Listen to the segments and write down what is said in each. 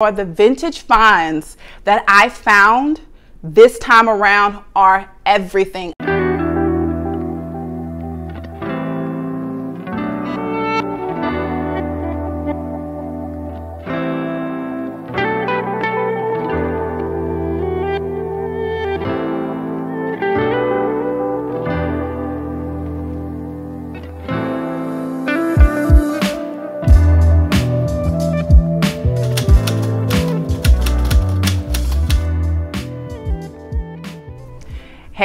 or the vintage finds that I found this time around are everything.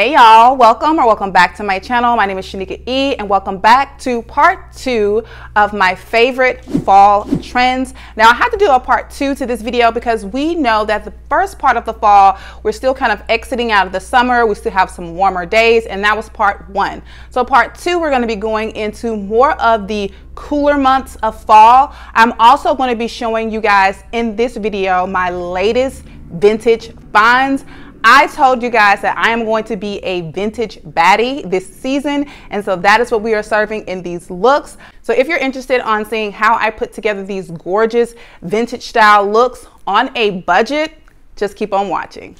Hey y'all, welcome or welcome back to my channel. My name is Shaneka E and welcome back to part two of my favorite fall trends. Now I had to do a part two to this video because we know that the first part of the fall, we're still kind of exiting out of the summer. We still have some warmer days and that was part one. So part two, we're gonna be going into more of the cooler months of fall. I'm also gonna be showing you guys in this video my latest vintage finds. I told you guys that I am going to be a vintage baddie this season. And so that is what we are serving in these looks. So if you're interested on seeing how I put together these gorgeous vintage style looks on a budget, just keep on watching.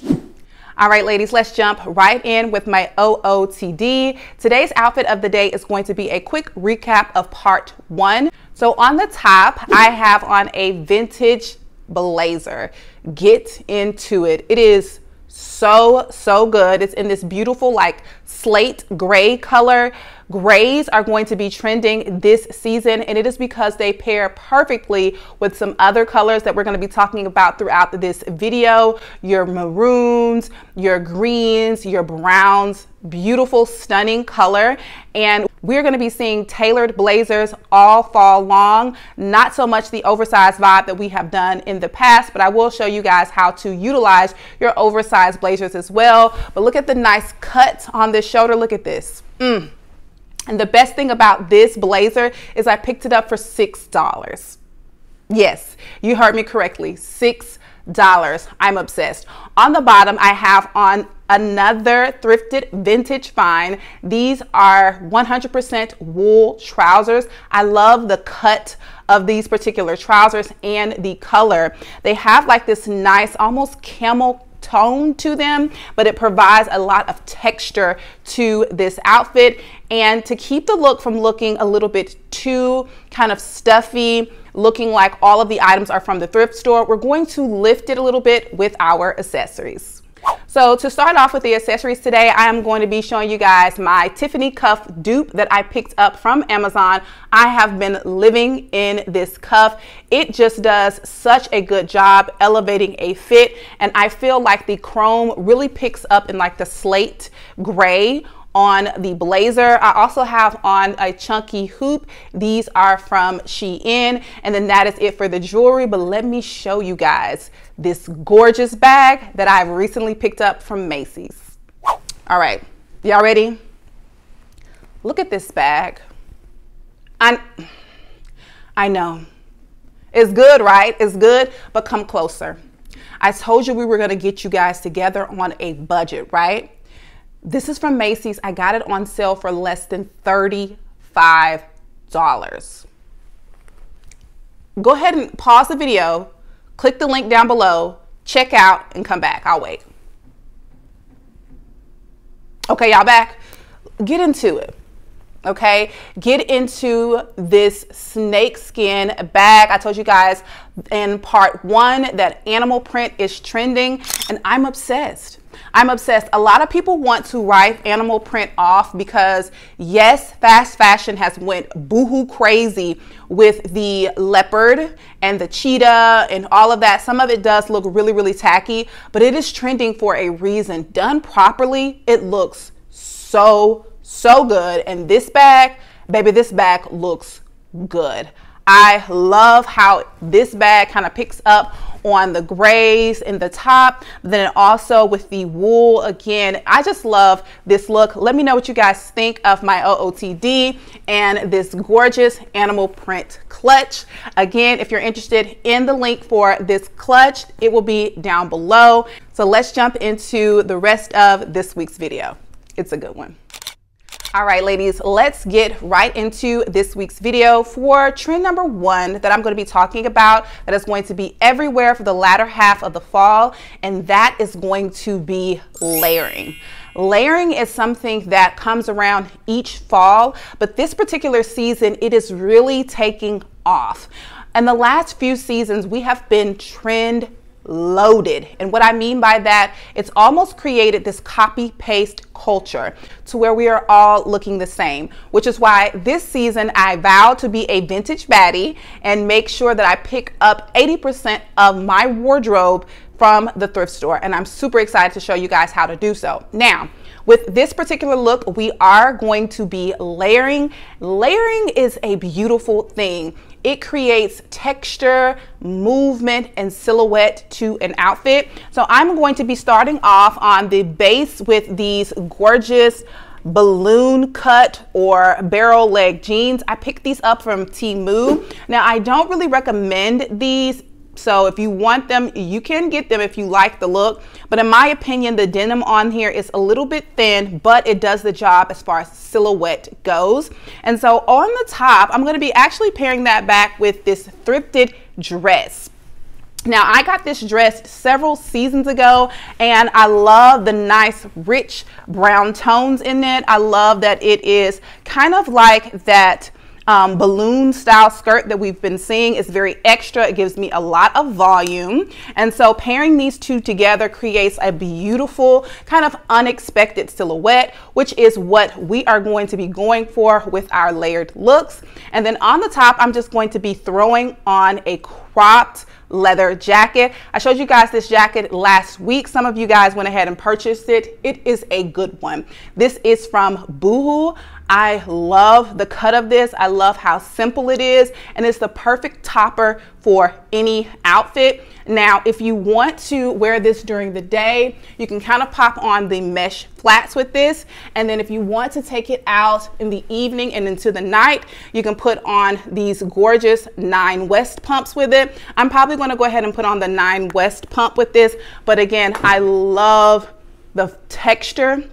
All right, ladies, let's jump right in with my OOTD. Today's outfit of the day is going to be a quick recap of part one. So on the top, I have on a vintage blazer. Get into it. It is so, so good. It's in this beautiful like slate gray color. Grays are going to be trending this season and it is because they pair perfectly with some other colors that we're going to be talking about throughout this video. Your maroons, your greens, your browns, beautiful, stunning color. And we're going to be seeing tailored blazers all fall long. Not so much the oversized vibe that we have done in the past, but I will show you guys how to utilize your oversized blazers as well. But look at the nice cut on this shoulder. Look at this. Mm. And the best thing about this blazer is I picked it up for $6. Yes, you heard me correctly. $6. I'm obsessed. On the bottom, I have on another thrifted vintage find. These are 100% wool trousers. I love the cut of these particular trousers and the color. They have like this nice, almost camel tone to them, but it provides a lot of texture to this outfit and to keep the look from looking a little bit too kind of stuffy, looking like all of the items are from the thrift store, we're going to lift it a little bit with our accessories. So to start off with the accessories today, I am going to be showing you guys my Tiffany cuff dupe that I picked up from Amazon. I have been living in this cuff. It just does such a good job elevating a fit. And I feel like the chrome really picks up in like the slate gray on the blazer. I also have on a chunky hoop. These are from Shein. And then that is it for the jewelry. But let me show you guys this gorgeous bag that I've recently picked up from Macy's. All right, y'all ready? Look at this bag. I, I know. It's good, right? It's good, but come closer. I told you we were gonna get you guys together on a budget, right? This is from Macy's. I got it on sale for less than $35. Go ahead and pause the video, click the link down below, check out, and come back. I'll wait. Okay, y'all back? Get into it okay get into this snake skin bag i told you guys in part one that animal print is trending and i'm obsessed I'm obsessed. A lot of people want to write animal print off because yes, fast fashion has went boohoo crazy with the leopard and the cheetah and all of that. Some of it does look really, really tacky, but it is trending for a reason. Done properly, it looks so, so good. And this bag, baby, this bag looks good. I love how this bag kind of picks up on the grays in the top, then also with the wool again. I just love this look. Let me know what you guys think of my OOTD and this gorgeous animal print clutch. Again, if you're interested in the link for this clutch, it will be down below. So let's jump into the rest of this week's video. It's a good one. All right, ladies, let's get right into this week's video for trend number one that I'm going to be talking about that is going to be everywhere for the latter half of the fall, and that is going to be layering. Layering is something that comes around each fall, but this particular season, it is really taking off. In the last few seasons, we have been trend loaded. And what I mean by that, it's almost created this copy paste culture to where we are all looking the same, which is why this season I vow to be a vintage baddie and make sure that I pick up 80% of my wardrobe from the thrift store. And I'm super excited to show you guys how to do so. Now, with this particular look, we are going to be layering. Layering is a beautiful thing. It creates texture, movement, and silhouette to an outfit. So I'm going to be starting off on the base with these gorgeous balloon cut or barrel leg jeans. I picked these up from Temu. Now I don't really recommend these so if you want them, you can get them if you like the look. But in my opinion, the denim on here is a little bit thin, but it does the job as far as silhouette goes. And so on the top, I'm gonna be actually pairing that back with this thrifted dress. Now, I got this dress several seasons ago, and I love the nice, rich brown tones in it. I love that it is kind of like that um, balloon style skirt that we've been seeing is very extra. It gives me a lot of volume. And so pairing these two together creates a beautiful kind of unexpected silhouette, which is what we are going to be going for with our layered looks. And then on the top, I'm just going to be throwing on a cropped leather jacket. I showed you guys this jacket last week. Some of you guys went ahead and purchased it. It is a good one. This is from Boohoo. I love the cut of this. I love how simple it is and it's the perfect topper for any outfit. Now, if you want to wear this during the day, you can kind of pop on the mesh flats with this. And then if you want to take it out in the evening and into the night, you can put on these gorgeous Nine West pumps with it. I'm probably gonna go ahead and put on the Nine West pump with this. But again, I love the texture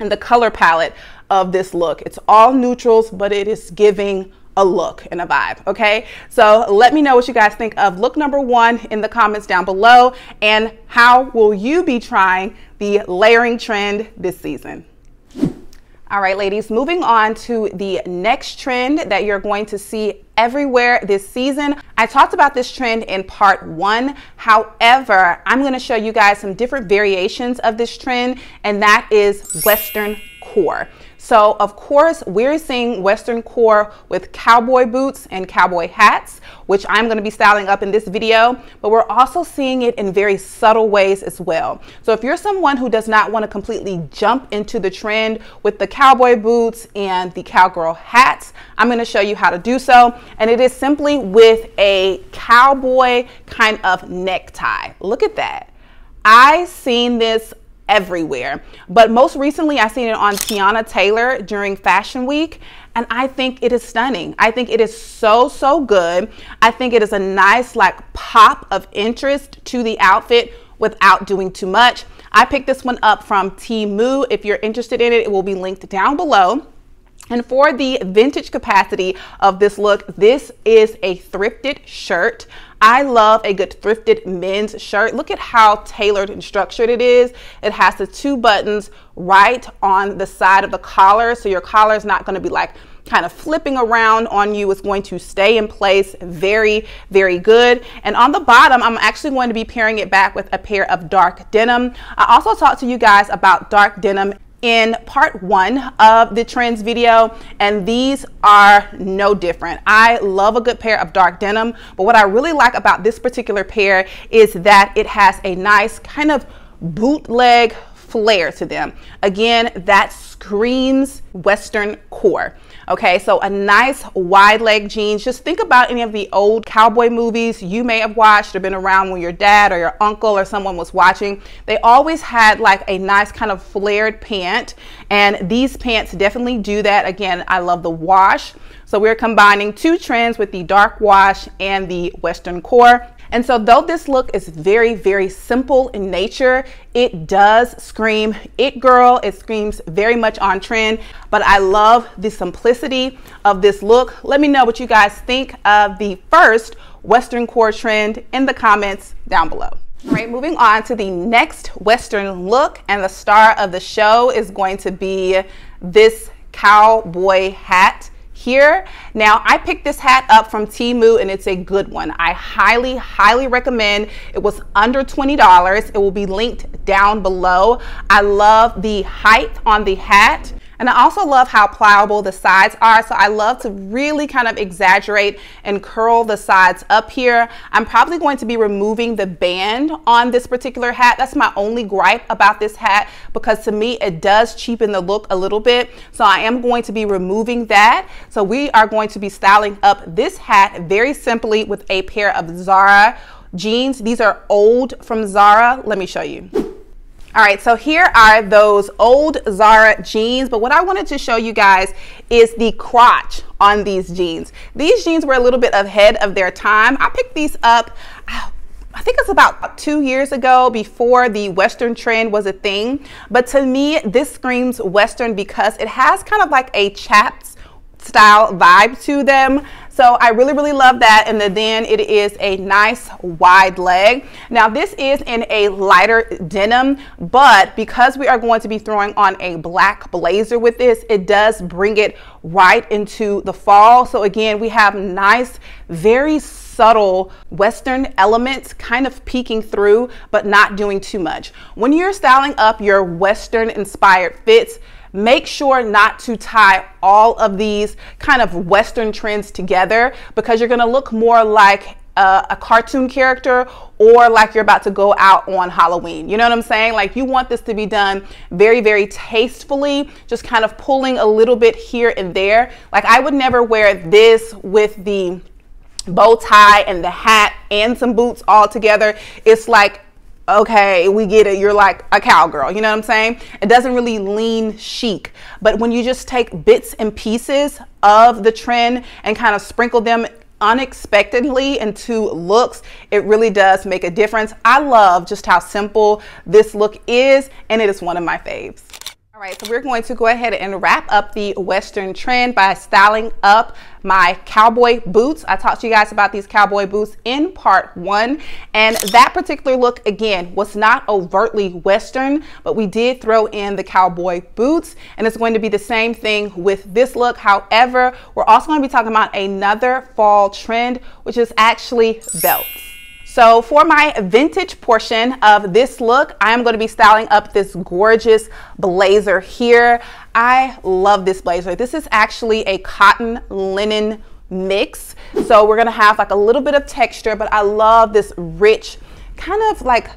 and the color palette of this look. It's all neutrals, but it is giving a look and a vibe, okay? So let me know what you guys think of look number one in the comments down below and how will you be trying the layering trend this season? All right, ladies, moving on to the next trend that you're going to see everywhere this season. I talked about this trend in part one. However, I'm gonna show you guys some different variations of this trend, and that is Western core. So of course, we're seeing Western core with cowboy boots and cowboy hats, which I'm gonna be styling up in this video, but we're also seeing it in very subtle ways as well. So if you're someone who does not wanna completely jump into the trend with the cowboy boots and the cowgirl hats, I'm gonna show you how to do so. And it is simply with a cowboy kind of necktie. Look at that. I seen this everywhere. But most recently, I seen it on Teyana Taylor during Fashion Week, and I think it is stunning. I think it is so, so good. I think it is a nice like pop of interest to the outfit without doing too much. I picked this one up from Temu. If you're interested in it, it will be linked down below. And for the vintage capacity of this look, this is a thrifted shirt. I love a good thrifted men's shirt. Look at how tailored and structured it is. It has the two buttons right on the side of the collar. So your collar is not gonna be like kind of flipping around on you. It's going to stay in place very, very good. And on the bottom, I'm actually going to be pairing it back with a pair of dark denim. I also talked to you guys about dark denim in part one of the trends video and these are no different. I love a good pair of dark denim but what I really like about this particular pair is that it has a nice kind of bootleg flair to them. Again, that screams Western core. Okay, so a nice wide leg jeans. Just think about any of the old cowboy movies you may have watched or been around when your dad or your uncle or someone was watching. They always had like a nice kind of flared pant, and these pants definitely do that. Again, I love the wash. So we're combining two trends with the dark wash and the Western core. And so though this look is very, very simple in nature, it does scream it girl. It screams very much on trend, but I love the simplicity of this look. Let me know what you guys think of the first Western core trend in the comments down below. All right, moving on to the next Western look, and the star of the show is going to be this cowboy hat here. Now, I picked this hat up from Temu and it's a good one. I highly, highly recommend. It was under $20. It will be linked down below. I love the height on the hat. And I also love how pliable the sides are. So I love to really kind of exaggerate and curl the sides up here. I'm probably going to be removing the band on this particular hat. That's my only gripe about this hat because to me, it does cheapen the look a little bit. So I am going to be removing that. So we are going to be styling up this hat very simply with a pair of Zara jeans. These are old from Zara. Let me show you. All right, so here are those old Zara jeans, but what I wanted to show you guys is the crotch on these jeans. These jeans were a little bit ahead of their time. I picked these up, I think it's about two years ago before the Western trend was a thing. But to me, this screams Western because it has kind of like a chaps style vibe to them. So I really, really love that. And then it is a nice wide leg. Now this is in a lighter denim, but because we are going to be throwing on a black blazer with this, it does bring it right into the fall. So again, we have nice, very subtle Western elements kind of peeking through, but not doing too much. When you're styling up your Western inspired fits, Make sure not to tie all of these kind of Western trends together because you're gonna look more like a, a, cartoon character or like you're about to go out on Halloween. You know what I'm saying? Like you want this to be done very, very tastefully, just kind of pulling a little bit here and there. Like I would never wear this with the bow tie and the hat and some boots all together. It's like okay, we get it. You're like a cowgirl. You know what I'm saying? It doesn't really lean chic. But when you just take bits and pieces of the trend and kind of sprinkle them unexpectedly into looks, it really does make a difference. I love just how simple this look is, and it is one of my faves. All right, so we're going to go ahead and wrap up the Western trend by styling up my cowboy boots. I talked to you guys about these cowboy boots in part one, and that particular look, again, was not overtly Western, but we did throw in the cowboy boots, and it's going to be the same thing with this look. However, we're also going to be talking about another fall trend, which is actually belts. So for my vintage portion of this look, I am going to be styling up this gorgeous blazer here. I love this blazer. This is actually a cotton linen mix. So we're going to have like a little bit of texture, but I love this rich kind of like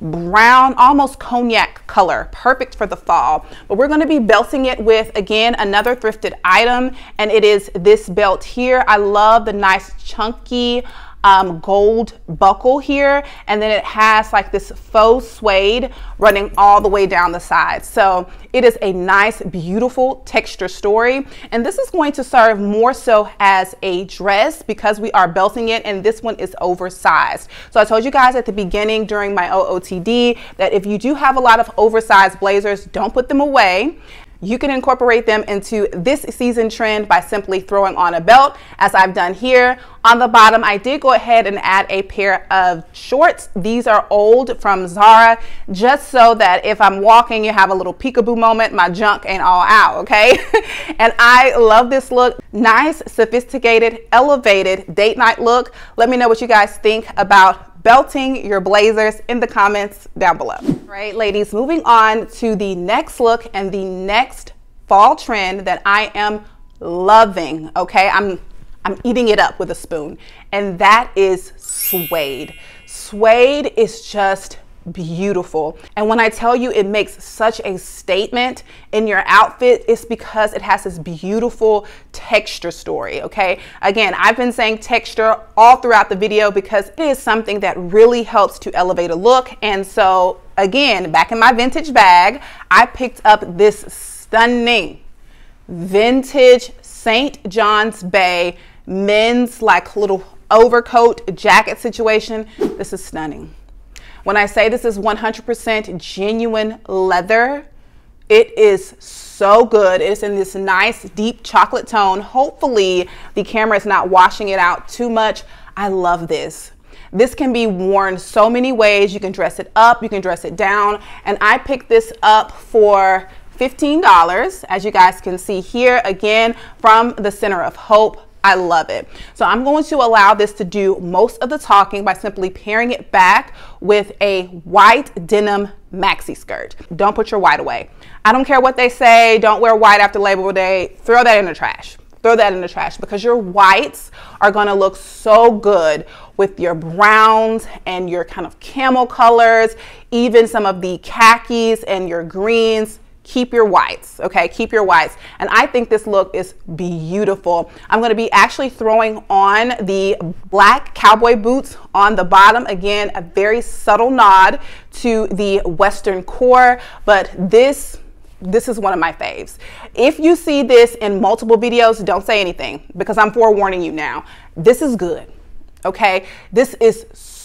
brown, almost cognac color, perfect for the fall. But we're gonna be belting it with, again, another thrifted item, and it is this belt here. I love the nice chunky um, gold buckle here and then it has like this faux suede running all the way down the side. So it is a nice, beautiful texture story. And this is going to serve more so as a dress because we are belting it and this one is oversized. So I told you guys at the beginning during my OOTD that if you do have a lot of oversized blazers, don't put them away. You can incorporate them into this season trend by simply throwing on a belt as I've done here. On the bottom, I did go ahead and add a pair of shorts. These are old from Zara, just so that if I'm walking, you have a little peekaboo moment, my junk ain't all out, okay? and I love this look. Nice, sophisticated, elevated date night look. Let me know what you guys think about belting your blazers in the comments down below. Right, ladies, moving on to the next look and the next fall trend that I am loving, okay? I'm I'm eating it up with a spoon, and that is suede. Suede is just beautiful. And when I tell you it makes such a statement in your outfit, it's because it has this beautiful texture story, okay? Again, I've been saying texture all throughout the video because it is something that really helps to elevate a look. And so again, back in my vintage bag, I picked up this stunning vintage St. John's Bay men's like little overcoat jacket situation, this is stunning. When I say this is 100% genuine leather, it is so good. It's in this nice deep chocolate tone. Hopefully the camera is not washing it out too much. I love this. This can be worn so many ways. You can dress it up, you can dress it down. And I picked this up for $15, as you guys can see here, again, from the Center of Hope. I love it. So I'm going to allow this to do most of the talking by simply pairing it back with a white denim maxi skirt. Don't put your white away. I don't care what they say. Don't wear white after Labor Day. Throw that in the trash. Throw that in the trash because your whites are going to look so good with your browns and your kind of camel colors, even some of the khakis and your greens keep your whites, okay? Keep your whites. And I think this look is beautiful. I'm gonna be actually throwing on the black cowboy boots on the bottom. Again, a very subtle nod to the Western core, but this this is one of my faves. If you see this in multiple videos, don't say anything because I'm forewarning you now. This is good, okay? This is so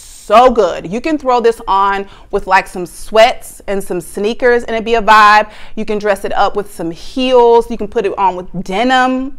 good. You can throw this on with like some sweats and some sneakers and it'd be a vibe. You can dress it up with some heels. You can put it on with denim.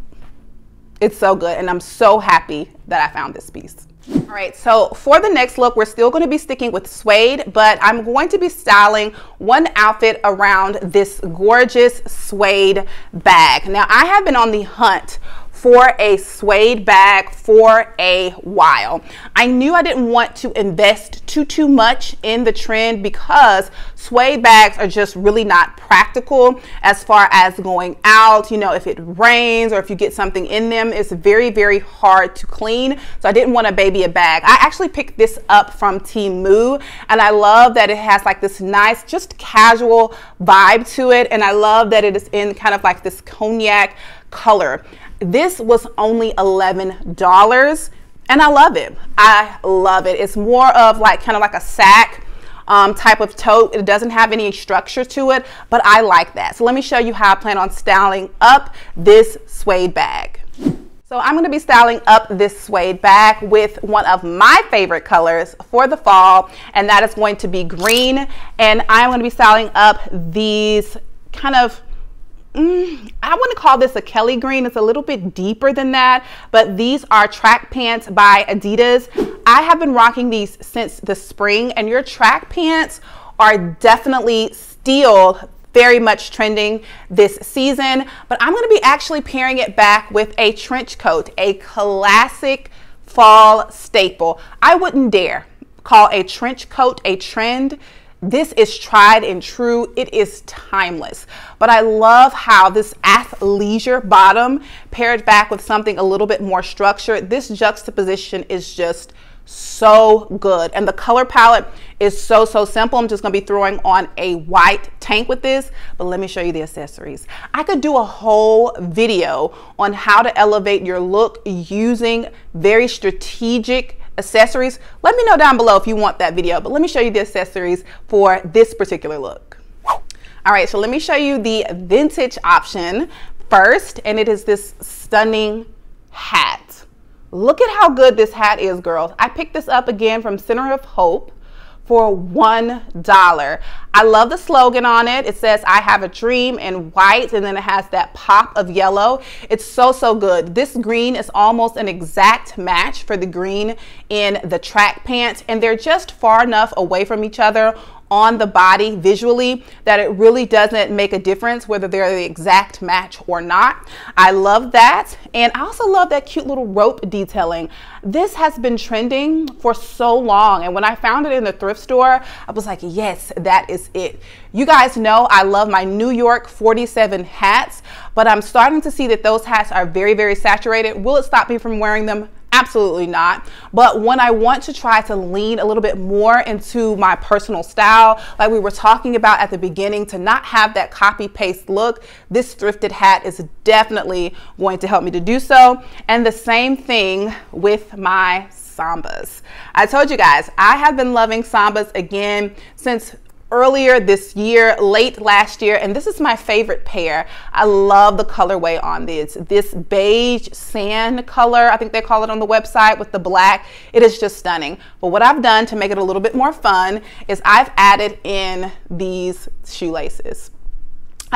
It's so good and I'm so happy that I found this piece. All right, so for the next look, we're still gonna be sticking with suede, but I'm going to be styling one outfit around this gorgeous suede bag. Now, I have been on the hunt for a suede bag for a while. I knew I didn't want to invest too, too much in the trend because suede bags are just really not practical as far as going out. You know, if it rains or if you get something in them, it's very, very hard to clean. So I didn't want to baby a bag. I actually picked this up from Temu and I love that it has like this nice, just casual vibe to it. And I love that it is in kind of like this cognac color. This was only $11 and I love it. I love it. It's more of like kind of like a sack um, type of tote. It doesn't have any structure to it, but I like that. So let me show you how I plan on styling up this suede bag. So I'm going to be styling up this suede bag with one of my favorite colors for the fall, and that is going to be green. And I'm going to be styling up these kind of Mm, I wouldn't call this a Kelly green. It's a little bit deeper than that, but these are track pants by Adidas. I have been rocking these since the spring and your track pants are definitely still very much trending this season, but I'm gonna be actually pairing it back with a trench coat, a classic fall staple. I wouldn't dare call a trench coat a trend this is tried and true. It is timeless. But I love how this athleisure bottom paired back with something a little bit more structured. This juxtaposition is just so good. And the color palette is so, so simple. I'm just gonna be throwing on a white tank with this, but let me show you the accessories. I could do a whole video on how to elevate your look using very strategic accessories, let me know down below if you want that video, but let me show you the accessories for this particular look. All right, so let me show you the vintage option first, and it is this stunning hat. Look at how good this hat is, girls. I picked this up again from Center of Hope for $1. I love the slogan on it. It says, I have a dream in white, and then it has that pop of yellow. It's so, so good. This green is almost an exact match for the green in the track pants, and they're just far enough away from each other on the body visually that it really doesn't make a difference whether they're the exact match or not. I love that. And I also love that cute little rope detailing. This has been trending for so long. And when I found it in the thrift store, I was like, yes, that is it. You guys know I love my New York 47 hats, but I'm starting to see that those hats are very, very saturated. Will it stop me from wearing them? Absolutely not. But when I want to try to lean a little bit more into my personal style, like we were talking about at the beginning, to not have that copy paste look, this thrifted hat is definitely going to help me to do so. And the same thing with my Sambas. I told you guys, I have been loving Sambas again since earlier this year, late last year, and this is my favorite pair. I love the colorway on this. This beige sand color, I think they call it on the website with the black. It is just stunning. But what I've done to make it a little bit more fun is I've added in these shoelaces.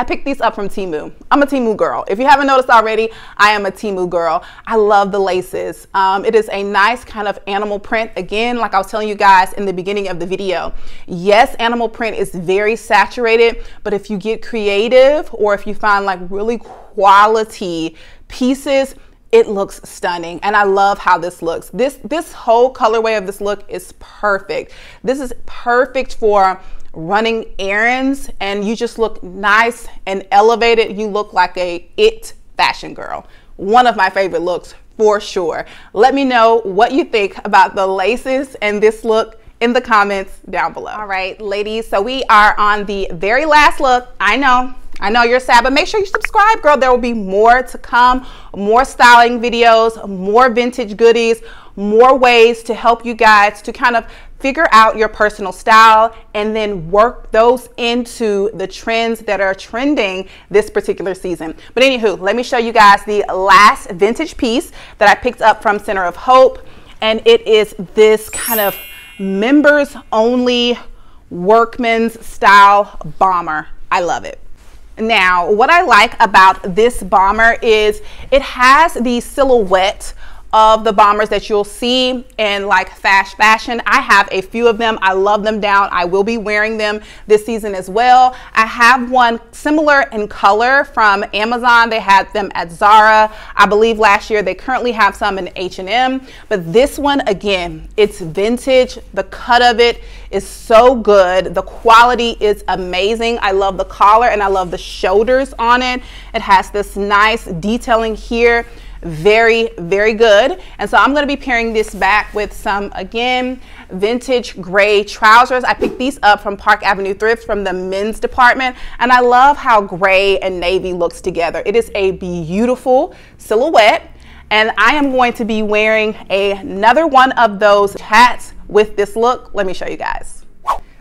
I picked these up from Temu. I'm a Temu girl. If you haven't noticed already, I am a Temu girl. I love the laces. Um, it is a nice kind of animal print. Again, like I was telling you guys in the beginning of the video, yes, animal print is very saturated, but if you get creative or if you find like really quality pieces, it looks stunning and I love how this looks. This, this whole colorway of this look is perfect. This is perfect for running errands and you just look nice and elevated. You look like a it fashion girl. One of my favorite looks for sure. Let me know what you think about the laces and this look in the comments down below. All right, ladies, so we are on the very last look. I know, I know you're sad, but make sure you subscribe, girl. There will be more to come, more styling videos, more vintage goodies, more ways to help you guys to kind of figure out your personal style and then work those into the trends that are trending this particular season. But anywho, let me show you guys the last vintage piece that I picked up from Center of Hope. And it is this kind of members only workman's style bomber. I love it. Now, what I like about this bomber is it has the silhouette of the bombers that you'll see in like fast fashion. I have a few of them. I love them down. I will be wearing them this season as well. I have one similar in color from Amazon. They had them at Zara. I believe last year they currently have some in H&M, but this one again, it's vintage. The cut of it is so good. The quality is amazing. I love the collar and I love the shoulders on it. It has this nice detailing here very, very good. And so I'm going to be pairing this back with some, again, vintage gray trousers. I picked these up from Park Avenue Thrift from the men's department. And I love how gray and navy looks together. It is a beautiful silhouette. And I am going to be wearing a, another one of those hats with this look. Let me show you guys.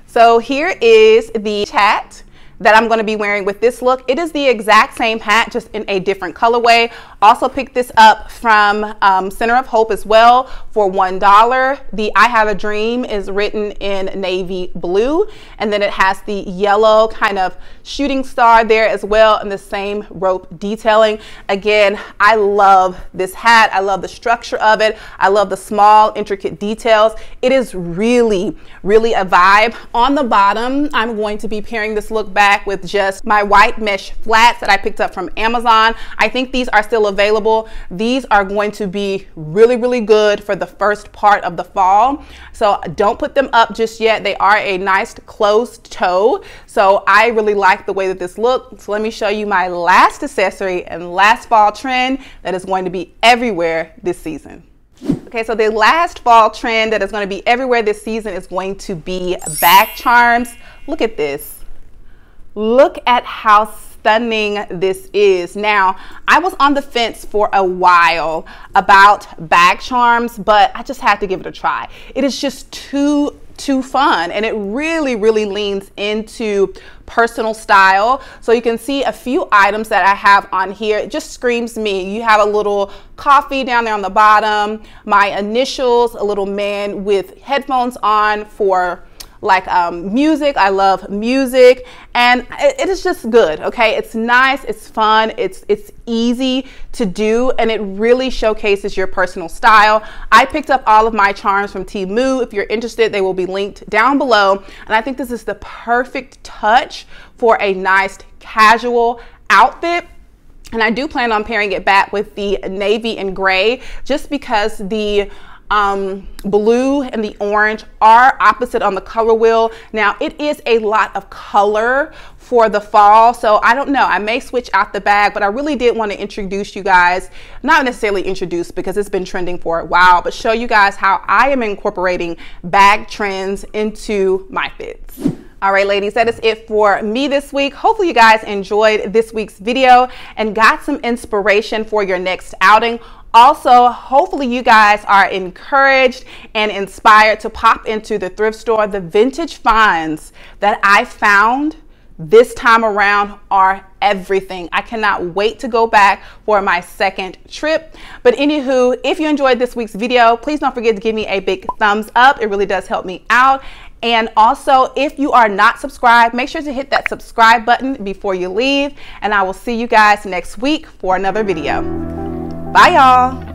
So here is the hat that I'm going to be wearing with this look. It is the exact same hat, just in a different colorway. Also picked this up from um, Center of Hope as well for $1. The I Have a Dream is written in navy blue. And then it has the yellow kind of shooting star there as well and the same rope detailing. Again, I love this hat. I love the structure of it. I love the small intricate details. It is really, really a vibe. On the bottom, I'm going to be pairing this look back back with just my white mesh flats that I picked up from Amazon. I think these are still available. These are going to be really, really good for the first part of the fall. So don't put them up just yet. They are a nice closed toe. So I really like the way that this looks. So let me show you my last accessory and last fall trend that is going to be everywhere this season. Okay, so the last fall trend that is going to be everywhere this season is going to be bag charms. Look at this. Look at how stunning this is. Now, I was on the fence for a while about bag charms, but I just had to give it a try. It is just too too fun and it really really leans into personal style so you can see a few items that I have on here it just screams me you have a little coffee down there on the bottom my initials a little man with headphones on for like um, music. I love music, and it, it is just good. Okay, it's nice, it's fun, it's it's easy to do, and it really showcases your personal style. I picked up all of my charms from Temu. If you're interested, they will be linked down below. And I think this is the perfect touch for a nice casual outfit. And I do plan on pairing it back with the navy and gray just because the um, blue and the orange are opposite on the color wheel. Now it is a lot of color for the fall. So I don't know, I may switch out the bag, but I really did want to introduce you guys, not necessarily introduce because it's been trending for a while, but show you guys how I am incorporating bag trends into my fits. All right, ladies, that is it for me this week. Hopefully you guys enjoyed this week's video and got some inspiration for your next outing. Also, hopefully, you guys are encouraged and inspired to pop into the thrift store. The vintage finds that I found this time around are everything. I cannot wait to go back for my second trip. But anywho, if you enjoyed this week's video, please don't forget to give me a big thumbs up. It really does help me out. And also, if you are not subscribed, make sure to hit that subscribe button before you leave. And I will see you guys next week for another video. Bye, y'all.